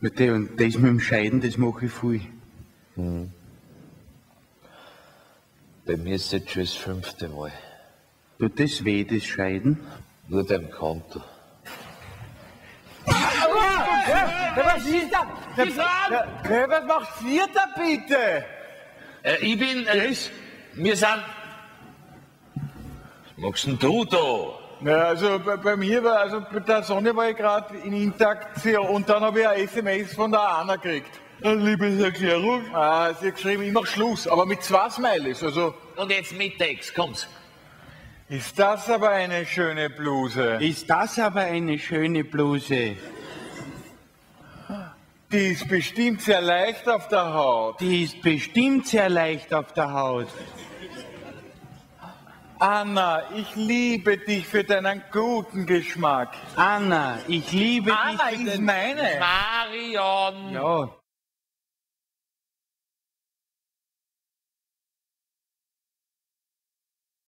Mit der, und das mit dem Scheiden, das mache ich viel. Bei mir ist jetzt schon das fünfte Mal. Tut das weh, das Scheiden? Nur dein Konto. Was ist da? Ja, was macht ihr da bitte? Äh, ich bin. Äh, wir sind. Was machst denn du da? Ja, also bei, bei mir war, also mit der Sonne war ich gerade in Interaktion und dann habe ich ein SMS von der Anna gekriegt. Eine Liebeserklärung. Ah, sie hat geschrieben, ich mach Schluss, aber mit zwei Smileys. Also Und jetzt mittags, kommt's. ist das aber eine schöne Bluse. Ist das aber eine schöne Bluse? Die ist bestimmt sehr leicht auf der Haut. Die ist bestimmt sehr leicht auf der Haut. Anna, ich liebe dich für deinen guten Geschmack. Anna, ich liebe Anna dich. für ist meine. Marion! Ja,